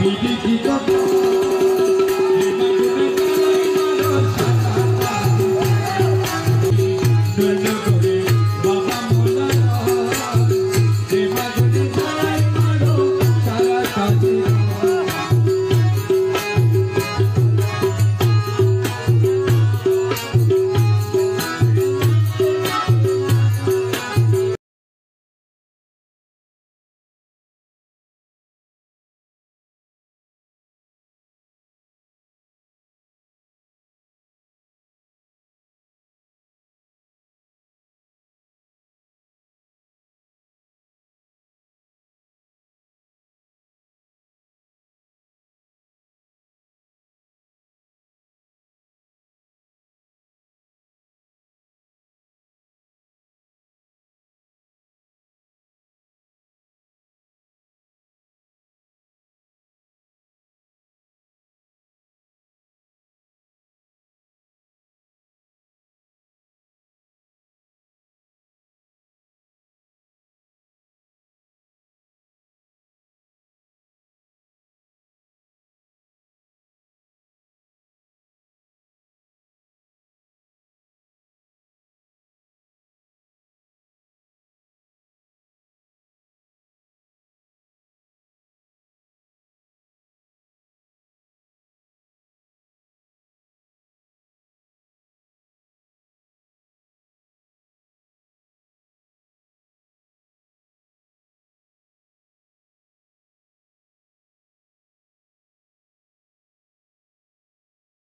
Pidi, pidi, pidi.